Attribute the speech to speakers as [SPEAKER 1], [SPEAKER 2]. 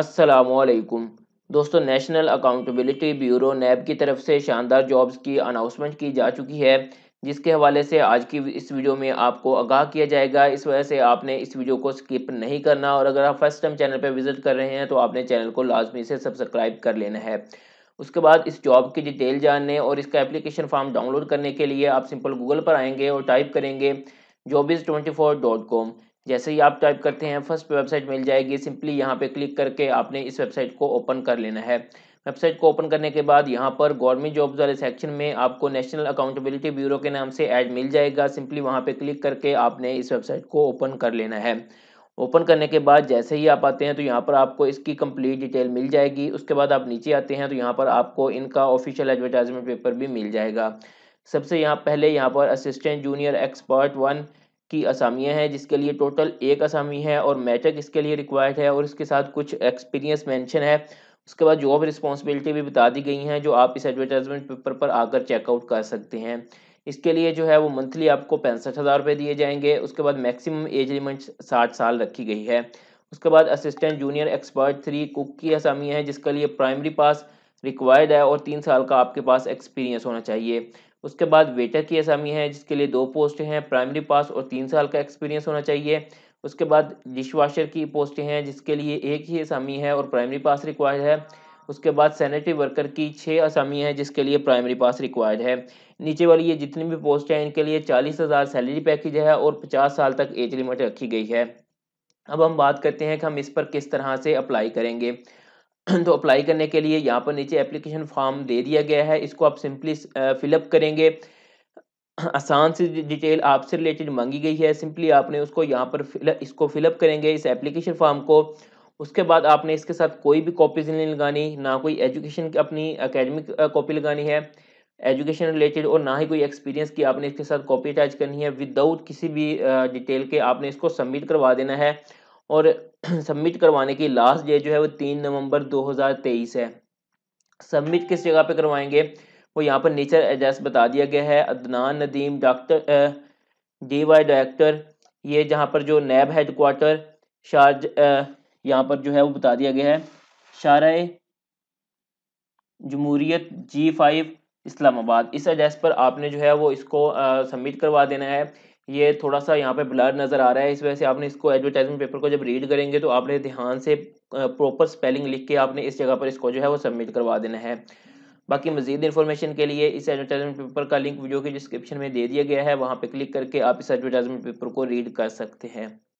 [SPEAKER 1] असलकुम दोस्तों, national accountability bureau नैब की तरफ़ से शानदार जॉब्स की अनाउंसमेंट की जा चुकी है, जिसके हवाले से आज की इस वीडियो में आपको आगाह किया जाएगा। इस वजह से आपने इस वीडियो को स्किप नहीं करना और अगर आप फ़र्स्ट टाइम चैनल पर विज़िट कर रहे हैं तो आपने चैनल को लाजमी से सब्सक्राइब कर लेना है। उसके बाद इस जॉब की डिटेल जानने और इसका एप्लीकेशन फॉर्म डाउनलोड करने के लिए आप सिंपल गूगल पर आएँगे और टाइप करेंगे jobs twenty four dot com जैसे ही आप टाइप करते हैं फ़र्स्ट पे वेबसाइट मिल जाएगी। सिंपली यहाँ पे क्लिक करके आपने इस वेबसाइट को ओपन कर लेना है। वेबसाइट को ओपन करने के बाद यहाँ पर गवर्नमेंट जॉब्स वाले सेक्शन में आपको नेशनल अकाउंटेबिलिटी ब्यूरो के नाम से ऐड मिल जाएगा। सिंपली वहाँ पे क्लिक करके आपने इस वेबसाइट को ओपन कर लेना है। ओपन करने के बाद जैसे ही आप आते हैं तो यहाँ पर आपको इसकी कंप्लीट डिटेल मिल जाएगी। उसके बाद आप नीचे आते हैं तो यहाँ पर आपको इनका ऑफिशियल एडवर्टाइजमेंट पेपर भी मिल जाएगा। सबसे यहाँ, पहले यहाँ पर असिस्टेंट जूनियर एक्सपर्ट वन की असामियाँ हैं, जिसके लिए टोटल एक असामी है और मैट्रिक इसके लिए रिक्वायर्ड है और इसके साथ कुछ एक्सपीरियंस मेंशन है। उसके बाद जॉब रिस्पॉन्सिबिलिटी भी बता दी गई हैं, जो आप इस एडवर्टाइजमेंट पेपर पर आकर चेकआउट कर सकते हैं। इसके लिए जो है वो मंथली आपको पैंसठ हज़ार रुपये दिए जाएँगे। उसके बाद मैक्सिमम एज लिमिट साठ साल रखी गई है। उसके बाद assistant junior expert three cook की असामी है, जिसके लिए प्राइमरी पास रिक्वायर्ड है और तीन साल का आपके पास एक्सपीरियंस होना चाहिए। उसके बाद वेटर की असामी है, जिसके लिए दो पोस्ट हैं, प्राइमरी पास और तीन साल का एक्सपीरियंस होना चाहिए। उसके बाद डिश वाशर की पोस्टें हैं, जिसके लिए एक ही असामी है और प्राइमरी पास रिक्वायर्ड है। उसके बाद सैनिटरी वर्कर की छः असामी है, जिसके लिए प्राइमरी पास रिक्वायर्ड है। नीचे वाली ये जितनी भी पोस्ट हैं, इनके लिए चालीस हज़ार सैलरी पैकेज है और पचास साल तक एज लिमिट रखी गई है। अब हम बात करते हैं कि हम इस पर किस तरह से अप्लाई करेंगे। तो अप्लाई करने के लिए यहाँ पर नीचे एप्लीकेशन फॉर्म दे दिया गया है। इसको आप सिंपली फिलअप करेंगे। आसान सी डिटेल आपसे रिलेटेड मांगी गई है। सिंपली आपने उसको यहाँ पर फिल इसको फिलअप करेंगे इस एप्लीकेशन फॉर्म को। उसके बाद आपने इसके साथ कोई भी कॉपीज नहीं लगानी, ना कोई एजुकेशन अपनी अकेडमिक कॉपी लगानी है। एजुकेशन रिलेटेड और ना ही कोई एक्सपीरियंस की आपने इसके साथ कॉपी अटैच करनी है। विदाउट किसी भी डिटेल के आपने इसको सबमिट करवा देना है। और सबमिट करवाने की लास्ट डेट जो है वो तीन नवंबर 2023 है। सबमिट किस जगह पे करवाएँगे? वो यहाँ पर नेचर एड्रेस बता दिया गया है। Adnan Nadeem doctor D Y director ये जहाँ पर जो नैब हेड क्वार्टर शारज यहाँ पर जो है वो बता दिया गया है। शार जमहूरियत जी फाइव, इस्लामाबाद। इस एड्रेस पर आपने जो है वो इसको सबमिट करवा देना है। ये थोड़ा सा यहाँ पे ब्लर नज़र आ रहा है, इस वजह से आपने इसको एडवर्टाइजमेंट पेपर को जब रीड करेंगे तो आपने ध्यान से प्रॉपर स्पेलिंग लिख के आपने इस जगह पर इसको जो है वो सबमिट करवा देना है। बाकी मजीद इन्फॉर्मेशन के लिए इस एडवर्टाइजमेंट पेपर का लिंक वीडियो के डिस्क्रिप्शन में दे दिया गया है, वहाँ पर क्लिक करके आप इस एडवर्टाइजमेंट पेपर को रीड कर सकते हैं।